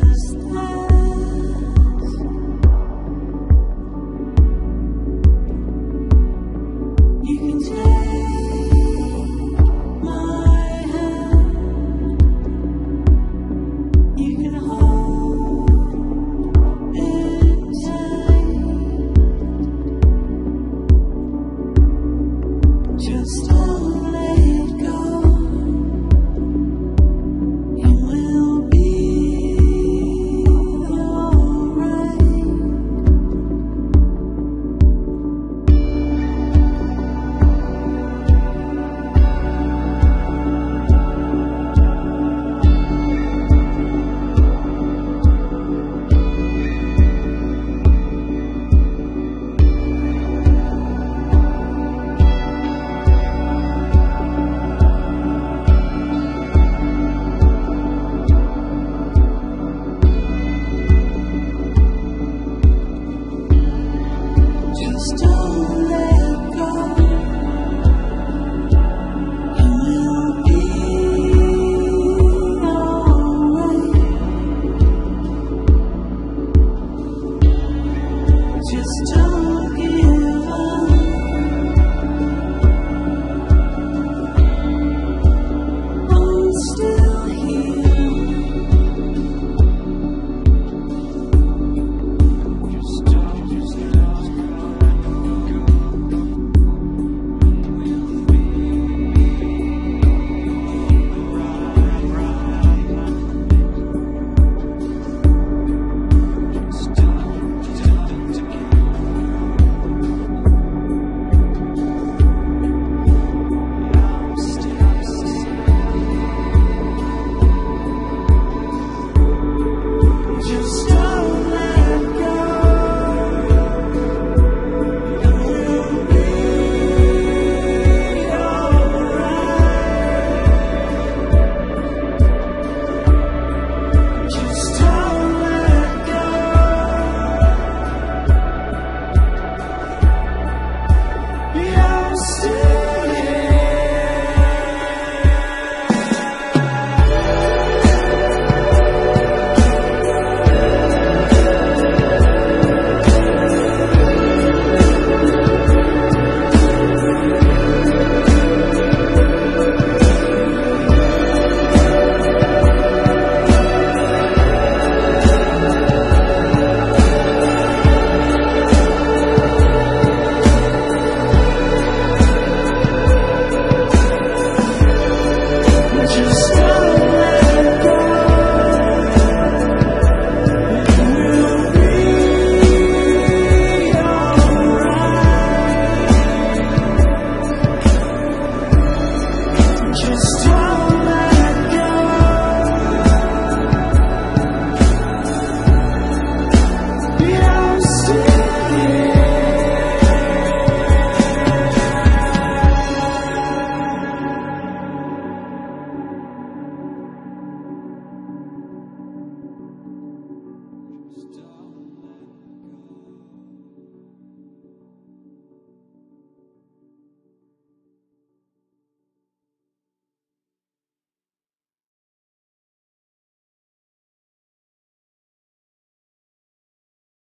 last night.